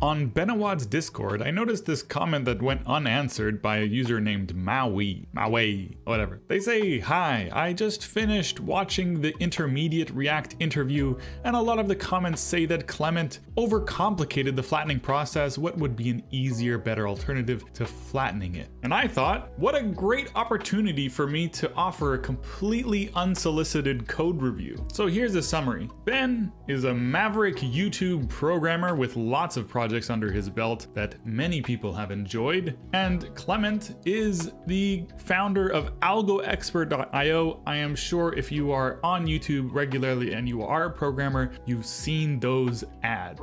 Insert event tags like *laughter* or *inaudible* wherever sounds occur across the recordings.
On Benawad's Discord, I noticed this comment that went unanswered by a user named Moweyy. Moweyy, whatever. They say, Hi, I just finished watching the intermediate React interview, and a lot of the comments say that Clement overcomplicated the flattening process. What would be an easier, better alternative to flattening it? And I thought, what a great opportunity for me to offer a completely unsolicited code review. So here's a summary. Ben is a maverick YouTube programmer with lots of projects under his belt that many people have enjoyed. And Clement is the founder of algoexpert.io. I am sure if you are on YouTube regularly and you are a programmer, you've seen those ads.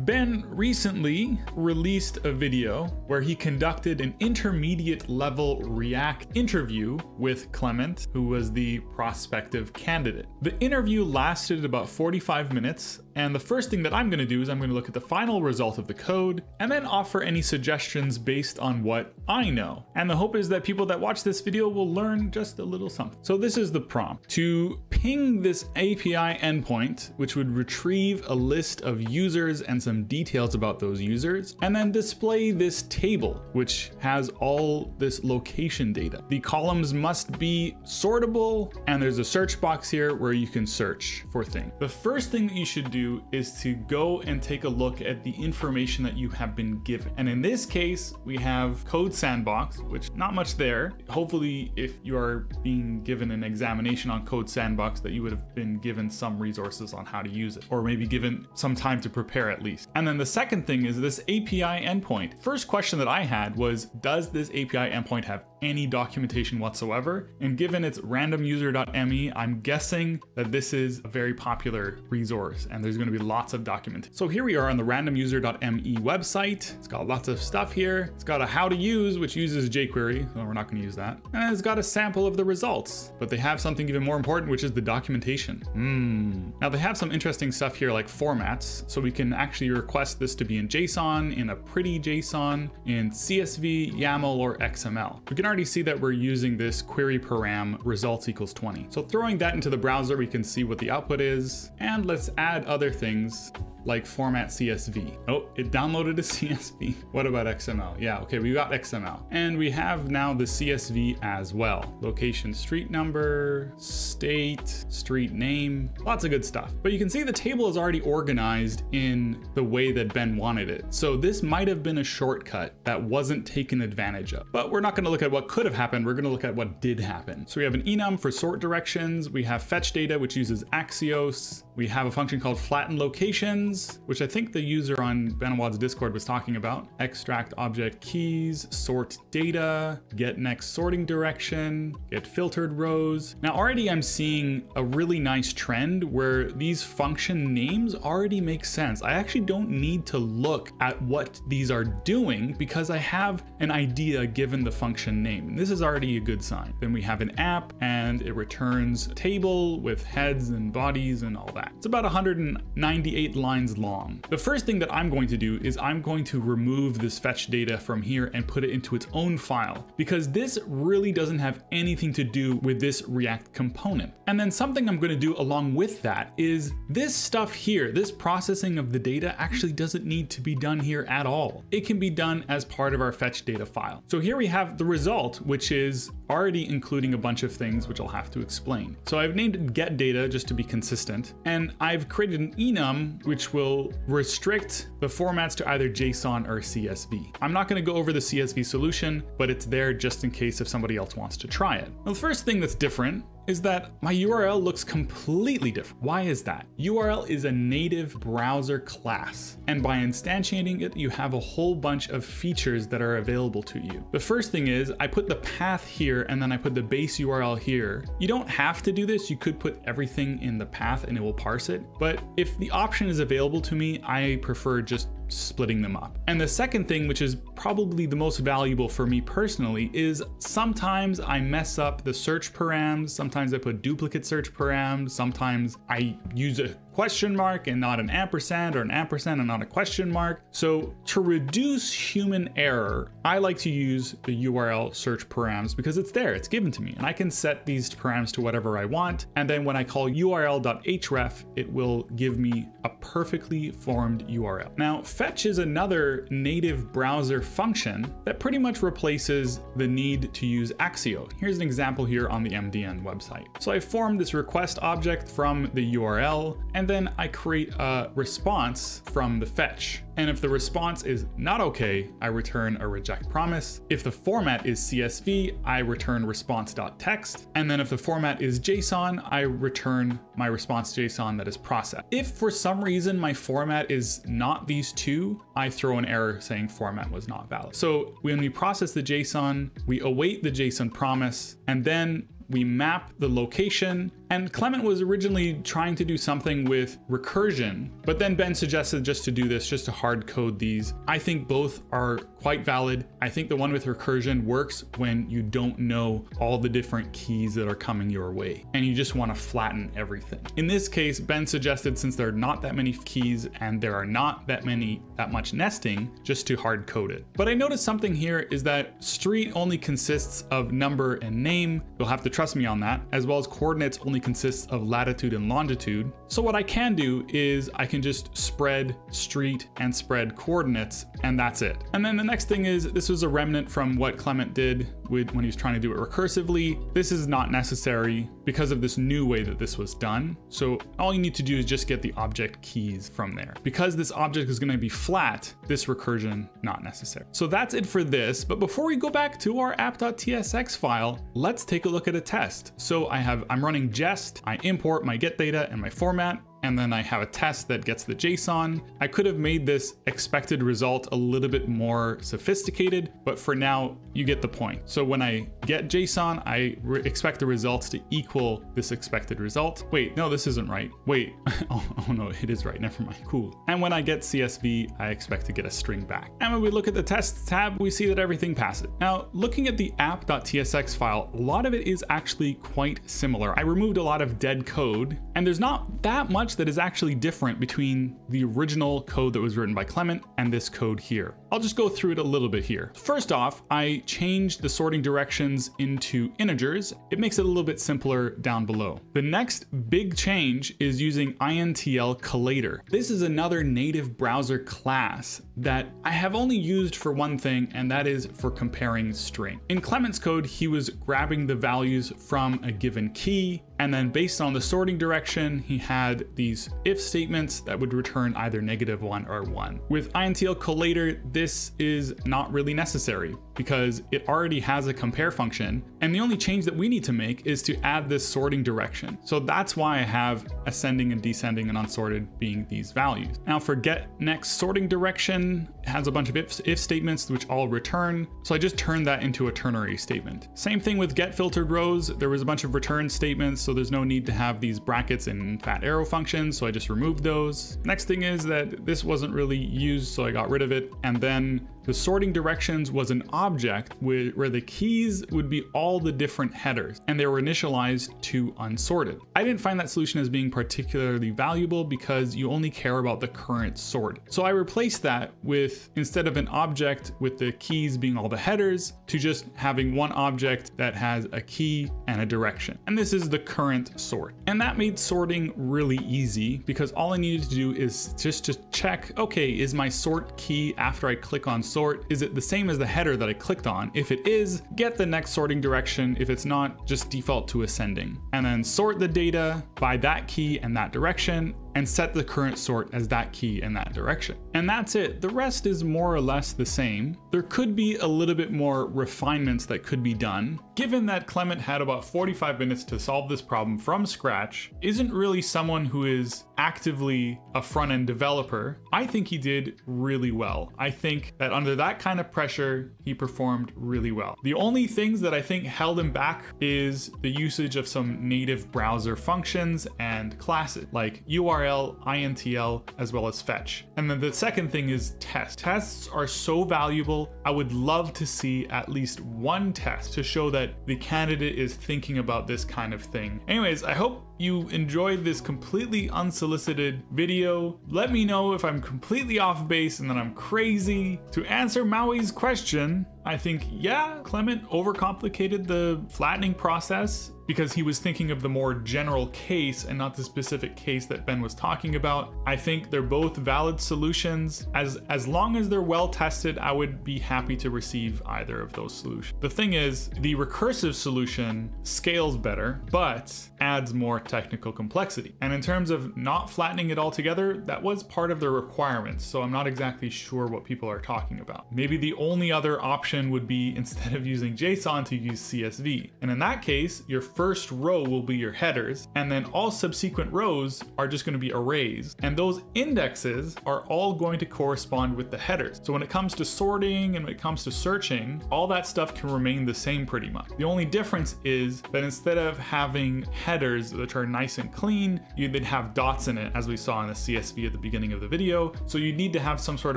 Ben recently released a video where he conducted an intermediate level React interview with Clement, who was the prospective candidate. The interview lasted about 45 minutes, and the first thing that I'm going to do is I'm going to look at the final result of the code and then offer any suggestions based on what I know. And the hope is that people that watch this video will learn just a little something. So this is the prompt. To ping this API endpoint, which would retrieve a list of users and some details about those users, and then display this table, which has all this location data. The columns must be sortable, and there's a search box here where you can search for things. The first thing that you should do is to go and take a look at the information that you have been given. And in this case, we have Code Sandbox, which not much there. Hopefully, if you are being given an examination on Code Sandbox, that you would have been given some resources on how to use it, or maybe given some time to prepare at least. And then the second thing is this API endpoint. First question that I had was, does this API endpoint have any documentation whatsoever? And given it's randomuser.me, I'm guessing that this is a very popular resource and there's gonna be lots of documentation. So here we are on the randomuser.me website. It's got lots of stuff here. It's got a how to use, which uses jQuery, so we're not gonna use that. And it's got a sample of the results, but they have something even more important, which is the documentation. Hmm. Now they have some interesting stuff here like formats, so we can actually request this to be in JSON, in a pretty JSON, in CSV, YAML, or XML. We can already see that we're using this query param results equals 20. So throwing that into the browser, we can see what the output is. And let's add other things like format CSV. Oh, it downloaded a *laughs* CSV. What about XML? Yeah, okay, we got XML. And we have now the CSV as well. Location, street number, state, street name, lots of good stuff. But you can see the table is already organized in the way that Ben wanted it. So this might have been a shortcut that wasn't taken advantage of. But we're not gonna look at what could have happened, we're gonna look at what did happen. So we have an enum for sort directions, we have fetch data, which uses Axios, we have a function called flatten locations, which I think the user on Benawad's Discord was talking about. Extract object keys, sort data, get next sorting direction, get filtered rows. Now already I'm seeing a really nice trend where these function names already make sense. I actually don't need to look at what these are doing because I have an idea given the function name. This is already a good sign. Then we have an app and it returns a table with heads and bodies and all that. It's about 198 lines long. The first thing that I'm going to do is I'm going to remove this fetch data from here and put it into its own file because this really doesn't have anything to do with this React component. And then something I'm going to do along with that is this stuff here, this processing of the data actually doesn't need to be done here at all. It can be done as part of our fetch data file. So here we have the result, which is already including a bunch of things which I'll have to explain. So I've named it get data just to be consistent. And I've created an enum which will restrict the formats to either JSON or CSV. I'm not gonna go over the CSV solution, but it's there just in case if somebody else wants to try it. Now, the first thing that's different is that my URL looks completely different. Why is that? URL is a native browser class, and by instantiating it, you have a whole bunch of features that are available to you. The first thing is I put the path here and then I put the base URL here. You don't have to do this. You could put everything in the path and it will parse it. But if the option is available to me, I prefer just splitting them up. And the second thing, which is probably the most valuable for me personally, is sometimes I mess up the search params, sometimes I put duplicate search params, sometimes I use a question mark and not an ampersand or an ampersand and not a question mark. So to reduce human error, I like to use the URL search params because it's there, it's given to me, and I can set these params to whatever I want. And then when I call url.href, it will give me a perfectly formed URL. Now, fetch is another native browser function that pretty much replaces the need to use Axios. Here's an example here on the MDN website. So I formed this request object from the URL, and then I create a response from the fetch. And if the response is not okay, I return a reject promise. If the format is CSV, I return response.text. And then if the format is JSON, I return my response JSON that is processed. If for some reason my format is not these two, I throw an error saying format was not valid. So when we process the JSON, we await the JSON promise, and then we map the location and Clement was originally trying to do something with recursion, but then Ben suggested just to do this, just to hard code these. I think both are quite valid. I think the one with recursion works when you don't know all the different keys that are coming your way and you just want to flatten everything. In this case, Ben suggested since there are not that many keys and there are not that many that much nesting, just to hard code it. But I noticed something here is that street only consists of number and name. You'll have to trust me on that, as well as coordinates only consists of latitude and longitude. So what I can do is I can just spread street and spread coordinates and that's it. And then the next thing is this was a remnant from what Clement did with when he was trying to do it recursively. This is not necessary because of this new way that this was done. So all you need to do is just get the object keys from there. Because this object is gonna be flat, this recursion not necessary. So that's it for this. But before we go back to our app.tsx file, let's take a look at a test. So I have, I'm running jest, I import my get data and my format, and then I have a test that gets the JSON. I could have made this expected result a little bit more sophisticated, but for now, you get the point. So when I get JSON, I expect the results to equal this expected result. Wait, no, this isn't right. Wait, *laughs* oh, oh, no, it is right, never mind, cool. And when I get CSV, I expect to get a string back. And when we look at the tests tab, we see that everything passes. Now, looking at the app.tsx file, a lot of it is actually quite similar. I removed a lot of dead code, and there's not that much that is actually different between the original code that was written by Clement and this code here. I'll just go through it a little bit here. First off, I changed the sorting directions into integers. It makes it a little bit simpler down below. The next big change is using INTL collator. This is another native browser class that I have only used for one thing, and that is for comparing string. In Clement's code, he was grabbing the values from a given key and then based on the sorting direction, he had these if statements that would return either negative one or one. With INTL collator, this is not really necessary because it already has a compare function. And the only change that we need to make is to add this sorting direction. So that's why I have ascending and descending and unsorted being these values. Now for get next sorting direction has a bunch of if, if statements which all return. So I just turned that into a ternary statement. Same thing with get filtered rows. There was a bunch of return statements. So there's no need to have these brackets and fat arrow functions. So I just removed those. Next thing is that this wasn't really used. So I got rid of it. And then the sorting directions was an object where, the keys would be all the different headers and they were initialized to unsorted. I didn't find that solution as being particularly valuable because you only care about the current sort. So I replaced that with instead of an object with the keys being all the headers to just having one object that has a key and a direction. And this is the current sort. And that made sorting really easy because all I needed to do is just to check, okay, is my sort key after I click on sort, is it the same as the header that I clicked on? If it is, get the next sorting direction. If it's not, just default to ascending. And then sort the data by that key and that direction, and set the current sort as that key in that direction. And that's it. The rest is more or less the same. There could be a little bit more refinements that could be done. Given that Clement had about 45 minutes to solve this problem from scratch, isn't really someone who is actively a front-end developer, I think he did really well. I think that under that kind of pressure, he performed really well. The only things that I think held him back is the usage of some native browser functions and classes like URL, INTL, as well as fetch. And then the second thing is tests. Tests are so valuable. I would love to see at least one test to show that the candidate is thinking about this kind of thing. Anyways, I hope you enjoyed this completely unsolicited video. Let me know if I'm completely off base and that I'm crazy. To answer Moweyy's question, I think, yeah, Clement overcomplicated the flattening process because he was thinking of the more general case and not the specific case that Ben was talking about. I think they're both valid solutions. As as long as they're well tested, I would be happy to receive either of those solutions. The thing is, the recursive solution scales better, but adds more technical complexity. And in terms of not flattening it all together, that was part of the requirements, so I'm not exactly sure what people are talking about. Maybe the only other option would be *laughs* instead of using JSON to use CSV. And in that case, your first row will be your headers, and then all subsequent rows are just going to be arrays. And those indexes are all going to correspond with the headers. So when it comes to sorting and when it comes to searching, all that stuff can remain the same pretty much. The only difference is that instead of having headers which are nice and clean, you'd have dots in it as we saw in the CSV at the beginning of the video. So you need to have some sort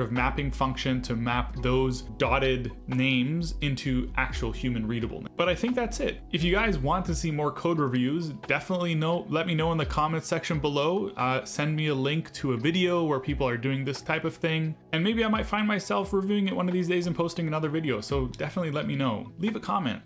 of mapping function to map those dotted names into actual human readable. But I think that's it. If you guys want to see more code reviews, definitely know, let me know in the comments section below. Uh, send me a link to a video where people are doing this type of thing. And maybe I might find myself reviewing it one of these days and posting another video. So definitely let me know. Leave a comment.